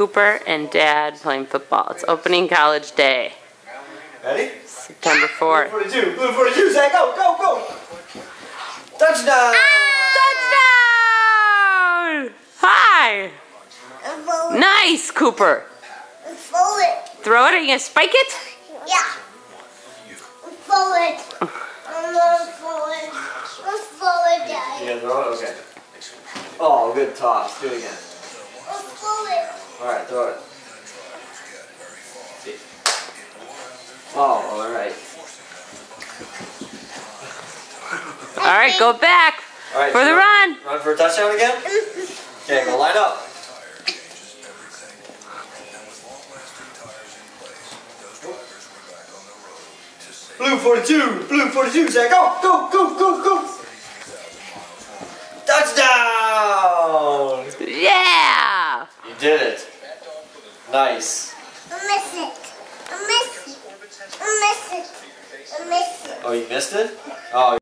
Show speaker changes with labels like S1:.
S1: Cooper and Dad playing football. It's opening college day,
S2: Ready?
S1: September 4th.
S2: 42. Blue 42. Say go, go, go. Touchdown.
S1: Touchdown! Hi! Nice, Cooper.
S3: Throw it.
S1: Throw it. Are you going to spike it?
S3: Yeah. Fold it. I'm gonna fold it. Let's fold it,
S2: You gonna throw it? Okay. Oh, good toss. Do it again.
S3: Let's fold it.
S2: Alright, throw it. See. Oh, alright.
S1: All right, go back
S2: Alright.
S1: for the run.
S2: Run for a touchdown again? Okay, go line up. Blue 42, blue 42, say go, go, go, go, go. Touchdown!
S1: Yeah!
S2: You did it. Nice.
S3: I miss it. I miss it. I miss it. I miss it.
S2: Oh, you missed it? Oh.